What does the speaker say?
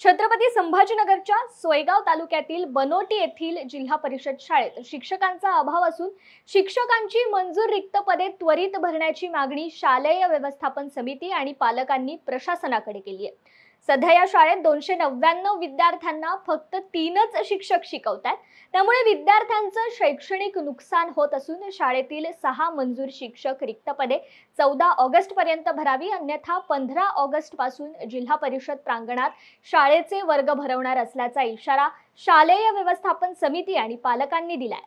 छत्रपती संभाजीनगरच्या सोयगाव तालुक्यातील बनोटी येथील जिल्हा परिषद शाळेत शिक्षकांचा अभाव असून शिक्षकांची मंजूर रिक्त पदे त्वरित भरण्याची मागणी शालेय व्यवस्थापन समिती आणि पालकांनी प्रशासनाकडे केली आहे. सध्या या शाळेत दोनशे नव्याण्णव विद्यार्थ्यांना फक्त तीनच शिक्षक शिकवतात त्यामुळे विद्यार्थ्यांचं शैक्षणिक नुकसान होत असून शाळेतील सहा मंजूर शिक्षक रिक्त पदे चौदा ऑगस्ट पर्यंत भरावी अन्यथा पंधरा ऑगस्टपासून जिल्हा परिषद प्रांगणात शाळेचे वर्ग भरवणार असल्याचा इशारा शालेय व्यवस्थापन समिती आणि पालकांनी दिलाय.